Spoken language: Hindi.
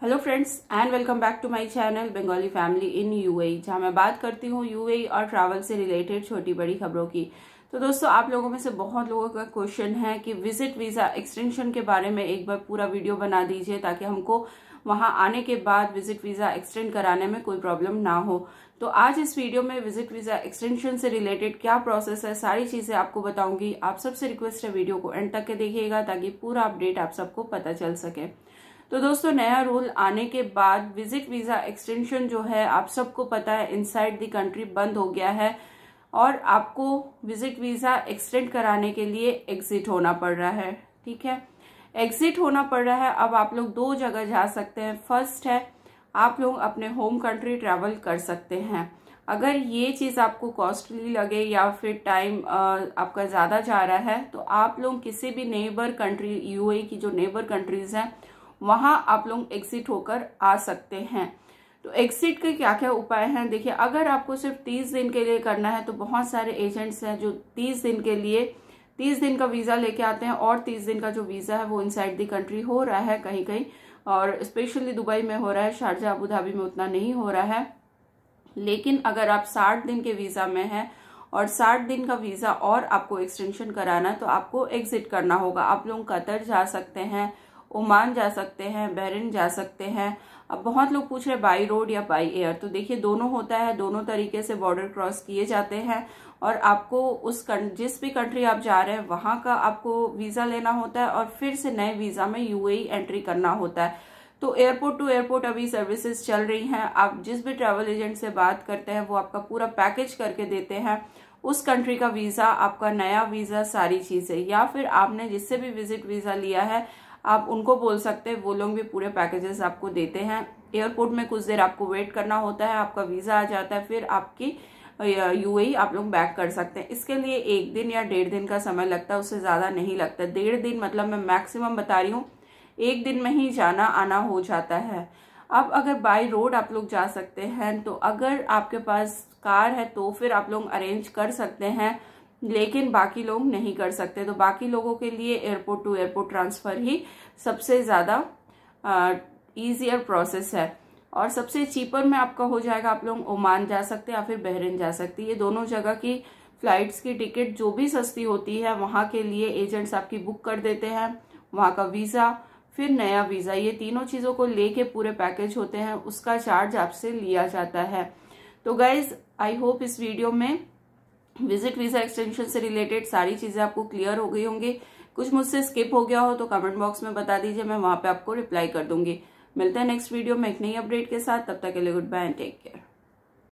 Hello friends and welcome back to my channel Bengali family in UAE जहाँ मैं बात करती हूँ यूएई और ट्रैवल से रिलेटेड छोटी बड़ी खबरों की। तो दोस्तों, आप लोगों में से बहुत लोगों का क्वेश्चन है कि विज़िट वीज़ा एक्सटेंशन के बारे में एक बार पूरा वीडियो बना दीजिए ताकि हमको वहाँ आने के बाद विज़िट वीज़ा एक्सटेंड कराने में कोई प्रॉब्लम ना हो। तो आज इस वीडियो में विज़िट वीज़ा एक्सटेंशन से रिलेटेड क्या प्रोसेस है, सारी चीज़ें आपको बताऊँगी। आप सबसे रिक्वेस्ट है वीडियो को एंड तक के देखिएगा ताकि पूरा अपडेट आप सबको पता चल सके। तो दोस्तों, नया रूल आने के बाद विज़िट वीज़ा एक्सटेंशन जो है, आप सबको पता है इनसाइड द कंट्री बंद हो गया है और आपको विज़िट वीज़ा एक्सटेंड कराने के लिए एग्जिट होना पड़ रहा है, ठीक है? एग्जिट होना पड़ रहा है, अब आप लोग दो जगह जा सकते हैं। फ़र्स्ट है, आप लोग अपने होम कंट्री ट्रेवल कर सकते हैं। अगर ये चीज़ आपको कॉस्टली लगे या फिर टाइम आपका ज़्यादा जा रहा है तो आप लोग किसी भी नेबर कंट्री यूए की जो नेबर कंट्रीज़ हैं वहाँ आप लोग एग्जिट होकर आ सकते हैं। तो एग्जिट के क्या क्या उपाय हैं? देखिए, अगर आपको सिर्फ़ तीस दिन के लिए करना है तो बहुत सारे एजेंट्स हैं जो तीस दिन के लिए, तीस दिन का वीज़ा लेके आते हैं और तीस दिन का जो वीज़ा है, वो इनसाइड द कंट्री हो रहा है कहीं कहीं और स्पेशली दुबई में हो रहा है, शारजा अबू धाबी में उतना नहीं हो रहा है। लेकिन अगर आप साठ दिन के वीज़ा में हैं और साठ दिन का वीज़ा और आपको एक्सटेंशन कराना है तो आपको एग्जिट करना होगा। आप लोग कतर जा सकते हैं। ओमान जा सकते हैं, बहरीन जा सकते हैं। अब बहुत लोग पूछ रहे बाई रोड या बाई एयर तो देखिए, दोनों होता है, दोनों तरीके से बॉर्डर क्रॉस किए जाते हैं। और आपको उस जिस भी कंट्री आप जा रहे हैं, वहाँ का आपको वीज़ा लेना होता है और फिर से नए वीज़ा में यूएई एंट्री करना होता है। तो एयरपोर्ट टू एयरपोर्ट अभी सर्विसेज़ चल रही हैं। आप जिस भी ट्रैवल एजेंट से बात करते हैं, वो आपका पूरा पैकेज करके देते हैं। उस कंट्री का वीज़ा आपका नया वीज़ा सारी चीज़ें। या फिर आपने जिससे भी विज़िट वीज़ा लिया है आप उनको बोल सकते हैं, वो लोग भी पूरे पैकेजेस आपको देते हैं। एयरपोर्ट में कुछ देर आपको वेट करना होता है, आपका वीज़ा आ जाता है, फिर आपकी यूएई आप लोग बैक कर सकते हैं। इसके लिए एक दिन या डेढ़ दिन का समय लगता है, उससे ज़्यादा नहीं लगता डेढ़ दिन मतलब मैं मैक्सिमम बता रही हूँ, एक दिन में ही जाना आना हो जाता है। अब अगर बाई रोड आप लोग जा सकते हैं तो अगर आपके पास कार है तो फिर आप लोग अरेंज कर सकते हैं। लेकिन बाकी लोग नहीं कर सकते। तो बाकी लोगों के लिए एयरपोर्ट टू एयरपोर्ट ट्रांसफ़र ही सबसे ज़्यादा इजियर प्रोसेस है। और सबसे चीपर में आपका हो जाएगा, आप लोग ओमान जा सकते हैं या फिर बहरीन जा सकते हैं। ये दोनों जगह की फ्लाइट्स की टिकट जो भी सस्ती होती है, वहाँ के लिए एजेंट्स आपकी बुक कर देते हैं। वहाँ का वीज़ा फिर नया वीज़ा ये तीनों चीज़ों को लेके पूरे पैकेज होते हैं, उसका चार्ज आपसे लिया जाता है। तो गाइज़ आई होप इस वीडियो में विज़िट वीज़ा एक्सटेंशन से रिलेटेड सारी चीज़ें आपको क्लियर हो गई होंगी। कुछ मुझसे स्किप हो गया हो तो कमेंट बॉक्स में बता दीजिए, मैं वहाँ पे आपको रिप्लाई कर दूँगी। मिलते हैं नेक्स्ट वीडियो में एक नई अपडेट के साथ। तब तक के लिए good bye and take care